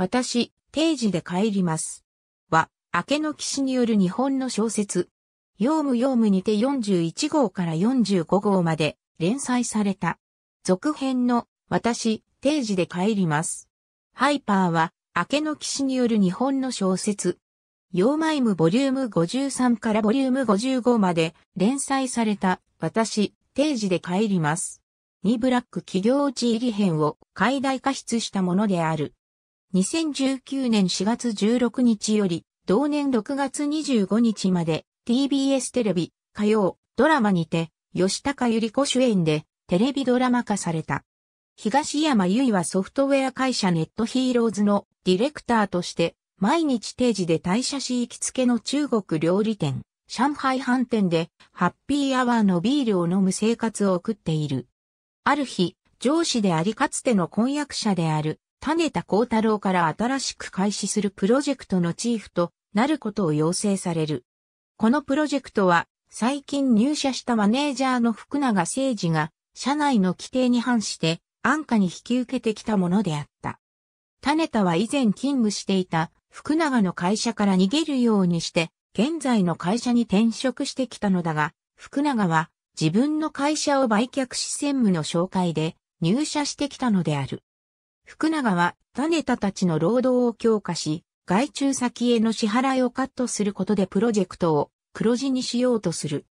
私、定時で帰ります。は、明けの騎士による日本の小説。ヨウムヨウムにて41号から45号まで連載された。続編の私、定時で帰ります。ハイパーは、明けの騎士による日本の小説。ヨーマイムボリューム53からボリューム55まで連載された私、定時で帰ります。ニブラック企業地入り編を解大化出したものである。2019年4月16日より、同年6月25日まで TBS テレビ、火曜、ドラマにて、吉高由里子主演でテレビドラマ化された。東山由衣はソフトウェア会社ネットヒーローズのディレクターとして毎日定時で退社し行きつけの中国料理店、上海飯店でハッピーアワーのビールを飲む生活を送っている。ある日、上司でありかつての婚約者である種田幸太郎から新しく開始するプロジェクトのチーフとなることを要請される。このプロジェクトは最近入社したマネージャーの福永誠二が社内の規定に反して安価に引き受けてきたものであった。種田は以前勤務していた福永の会社から逃げるようにして現在の会社に転職してきたのだが、福永は自分の会社を売却し専務の紹介で入社してきたのである。福永は種田たちの労働を強化し、外注先への支払いをカットすることでプロジェクトを黒字にしようとする。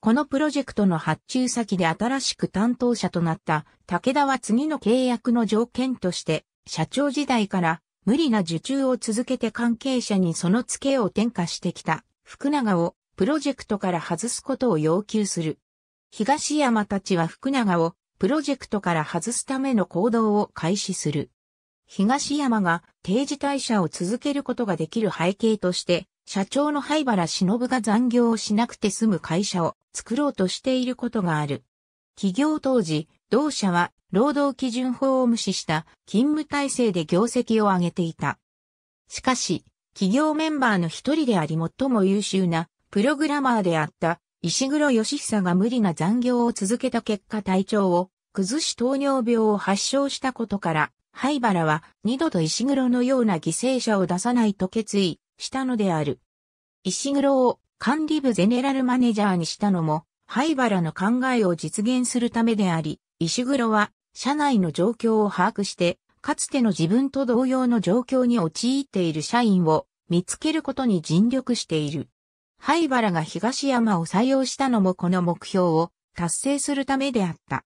このプロジェクトの発注先で新しく担当者となった武田は次の契約の条件として社長時代から無理な受注を続けて関係者にその付けを転嫁してきた福永をプロジェクトから外すことを要求する。東山たちは福永をプロジェクトから外すための行動を開始する。東山が定時退社を続けることができる背景として、社長の灰原忍が残業をしなくて済む会社を作ろうとしていることがある。企業当時、同社は労働基準法を無視した勤務体制で業績を上げていた。しかし、企業メンバーの一人であり最も優秀なプログラマーであった石黒義久が無理な残業を続けた結果体調を崩し糖尿病を発症したことから、灰原は二度と石黒のような犠牲者を出さないと決意したのである。石黒を管理部ゼネラルマネジャーにしたのも、灰原の考えを実現するためであり、石黒は社内の状況を把握して、かつての自分と同様の状況に陥っている社員を見つけることに尽力している。灰原が東山を採用したのもこの目標を達成するためであった。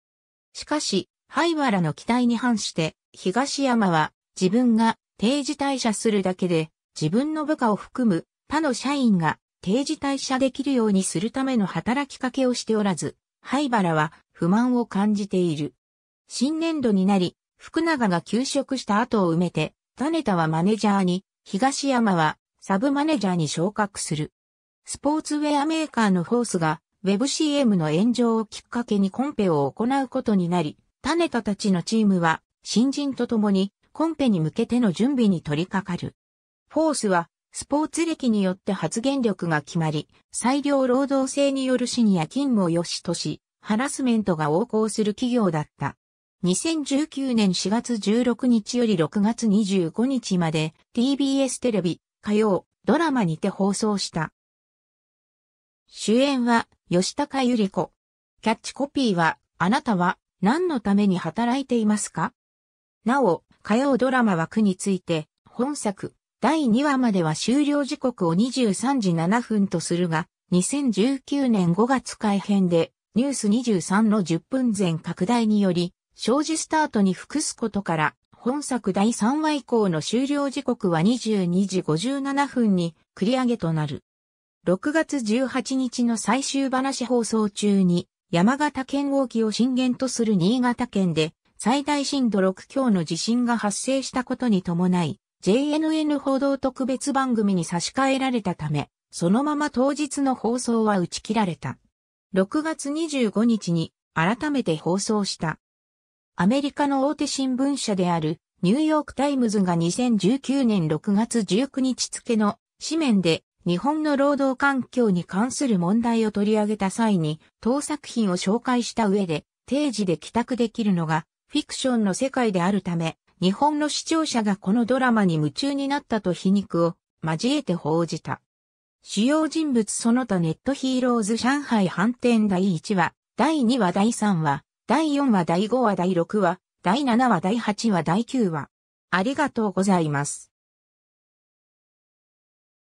しかし、灰原の期待に反して、東山は自分が定時退社するだけで自分の部下を含む他の社員が定時退社できるようにするための働きかけをしておらず、灰原は不満を感じている。新年度になり、福永が休職した後を埋めて、種田はマネジャーに、東山はサブマネジャーに昇格する。スポーツウェアメーカーのフォースが WebCM の炎上をきっかけにコンペを行うことになり、種田たちのチームは新人と共にコンペに向けての準備に取り掛かる。フォースはスポーツ歴によって発言力が決まり、裁量労働制によるシニア勤務を良しとし、ハラスメントが横行する企業だった。2019年4月16日より6月25日まで TBS テレビ火曜ドラマにて放送した。主演は吉高由里子。キャッチコピーは、あなたは何のために働いていますか？なお、火曜ドラマ枠について、本作、第2話までは終了時刻を23時7分とするが、2019年5月改編で、ニュース23の10分前拡大により、生じスタートに複すことから、本作第3話以降の終了時刻は22時57分に繰り上げとなる。6月18日の最終話放送中に山形県沖を震源とする新潟県で最大震度6強の地震が発生したことに伴い JNN 報道特別番組に差し替えられたためそのまま当日の放送は打ち切られた。6月25日に改めて放送した。アメリカの大手新聞社であるニューヨークタイムズが2019年6月19日付の紙面で日本の労働環境に関する問題を取り上げた際に、当作品を紹介した上で、定時で帰宅できるのが、フィクションの世界であるため、日本の視聴者がこのドラマに夢中になったと皮肉を交えて報じた。主要人物その他ネットヒーローズ上海反転第1話、第2話第3話、第4話第5話第6話、第7話第8話第9話。ありがとうございます。